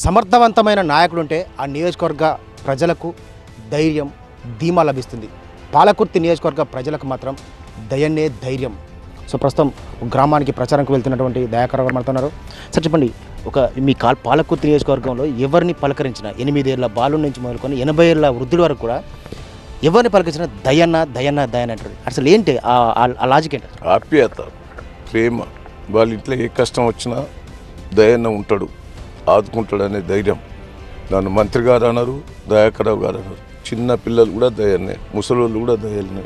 సమర్థవంతమైన నాయకుడు ఉంటే ఆ నియోజకవర్గ ప్రజలకు ధైర్యం ధీమా లభిస్తుంది. పాలకుర్తి నియోజకవర్గ ప్రజలకు మాత్రం దయనే ధైర్యం. సో ప్రస్తుతం గ్రామానికి ప్రచారంకు వెళ్తున్నటువంటి దయాకర్ గారు మనతున్నారు సార్ చెప్పండి ఒక మీ కాల్ పాలకుర్తి నియోజకవర్గంలో ఎవరిని పలకరించిన ఎనిమిదేళ్ళ బాలు నుంచి మొదలుకొని ఎనభై ఏళ్ళ వృద్ధుల వరకు కూడా ఎవరిని పలకరించిన దయన్న దయన్న దయన్న అంటారు. అసలు ఏంటి ఆ- ఆ లాజిక్ ఏంటి? ఆప్యాయత ప్రేమ వాళ్ళ ఇంట్లో ఏ కష్టం వచ్చినా దయన్న ఉంటాడు. ఆదుకుంటాడు అనే ధైర్యం. నన్ను మంత్రి గారు అన్నారు దయాకరావు గారు అన్నారు. చిన్న పిల్లలు కూడా దయన్నే ముసలోళ్ళు కూడా దయలనే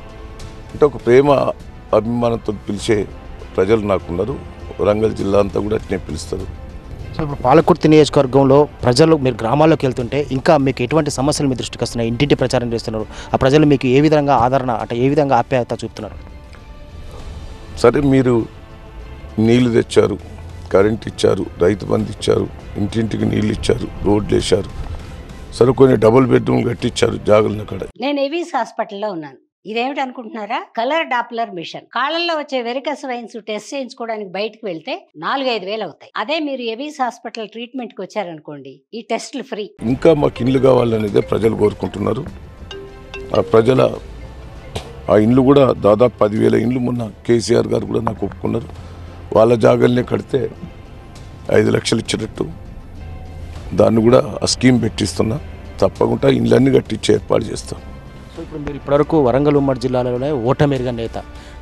అంటే ఒక ప్రేమ అభిమానంతో పిలిచే ప్రజలు నాకున్నారు. వరంగల్ జిల్లా అంతా కూడా అట్నే పిలుస్తారు. సో ఇప్పుడు పాలకుర్తి నియోజకవర్గంలో ప్రజలు మీరు గ్రామాల్లోకి వెళ్తుంటే ఇంకా మీకు ఎటువంటి సమస్యలు మీ దృష్టికి వస్తున్నాయి? ఇంటింటి ప్రచారం చేస్తున్నారు. ఆ ప్రజలు మీకు ఏ విధంగా ఆదరణ అంటే ఏ విధంగా ఆప్యాయత చూపుతున్నారు? సరే మీరు నీళ్ళు తెచ్చారు. కరెంట్ ఇచ్చారు రైతు బంధు ఇచ్చారు ఇంటింటికి నీళ్ళు ఇచ్చారు రోడ్లు వేశారు. సరే కొన్ని డబుల్ బెడ్రూమ్లు కట్టించారు జాగులను అక్కడ నేను ఎవిస్ హాస్పిటల్లో ఉన్నాను. ఇదేమిటి అనుకుంటున్నారా? Colour doppler machine. కాళ్ళల్లో వచ్చే వెరికస్ వైన్స్ టెస్ట్ చేయించుకోవడానికి బయటకు వెళ్తే నాలుగైదు వేలు అవుతాయి. అదే మీరు ఎవిస్ హాస్పిటల్ ట్రీట్మెంట్కి వచ్చారనుకోండి ఈ టెస్టులు ఫ్రీ. ఇంకా మాకు ఇల్లు కావాలనేదే ప్రజలు కోరుకుంటున్నారు. ఆ ప్రజల ఆ ఇండ్లు కూడా దాదాపు పదివేల ఇండ్లు మొన్న కేసీఆర్ గారు కూడా నాకు ఒప్పుకున్నారు. వాళ్ళ జాగాలనే కడితే ఐదు లక్షలు ఇచ్చేటట్టు. దాన్ని కూడా ఆ స్కీమ్ పెట్టిస్తున్నా. తప్పకుండా ఇండ్లన్నీ కట్టించి ఏర్పాటు చేస్తాం. సో ఇప్పుడు మీరు ఇప్పటివరకు వరంగల్ ఉమ్మడి జిల్లాలోనే ఓటమిరిగా నేత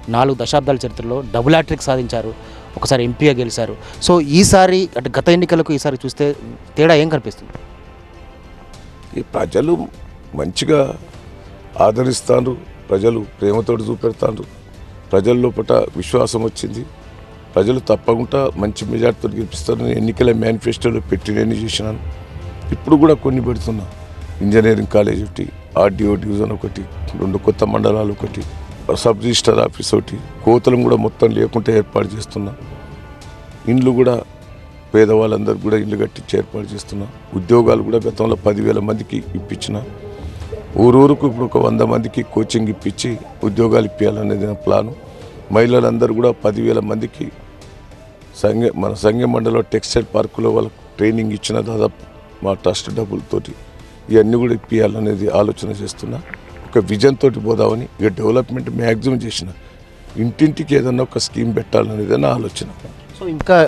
నాలుగు దశాబ్దాల చరిత్రలో డబుల్ హ్యాట్రిక్ సాధించారు. ఒకసారి ఎంపీగా గెలిచారు. సో ఈసారి అంటే గత ఎన్నికలకు ఈసారి చూస్తే తేడా ఏం కనిపిస్తుంది? ఈ ప్రజలు మంచిగా ఆదరిస్తారు ప్రజలు ప్రేమతోటి చూపెడతారు ప్రజల లోపల విశ్వాసం వచ్చింది. ప్రజలు తప్పకుండా మంచి మెజార్టీతో గెలిపిస్తారని నేను ఎన్నికల మేనిఫెస్టోలో పెట్టినని చేసినాను. ఇప్పుడు కూడా కొన్ని పెడుతున్నా. ఇంజనీరింగ్ కాలేజ్ ఒకటి ఆర్డీఓ డివిజన్ ఒకటి రెండు కొత్త మండలాలు ఒకటి సబ్ రిజిస్టర్ ఆఫీస్ ఒకటి కోతలం కూడా మొత్తం లేకుండా ఏర్పాటు చేస్తున్నా. ఇండ్లు కూడా పేదవాళ్ళందరూ కూడా ఇల్లు కట్టించి ఏర్పాటు చేస్తున్నా. ఉద్యోగాలు కూడా గతంలో పదివేల మందికి ఇప్పించిన. ఊరూరుకు ఇప్పుడు ఒక వంద మందికి కోచింగ్ ఇప్పించి ఉద్యోగాలు ఇప్పించాలనేది నా ప్లాను. మహిళలందరూ కూడా పదివేల మందికి సంఘ మన సంఘ మండలం టెక్స్టైల్ పార్కులో వాళ్ళకు ట్రైనింగ్ ఇచ్చిన దాదాపు మా ట్రస్ట్ డబ్బులతోటి ఇవన్నీ కూడా ఇప్పించాలనేది ఆలోచన చేస్తున్నా. ఒక విజన్ తోటి పోదామని ఇక డెవలప్మెంట్ మ్యాక్సిమం చేసిన. ఇంటింటికి ఏదన్నా ఒక స్కీమ్ పెట్టాలనేది నా ఆలోచన. సో ఇంకా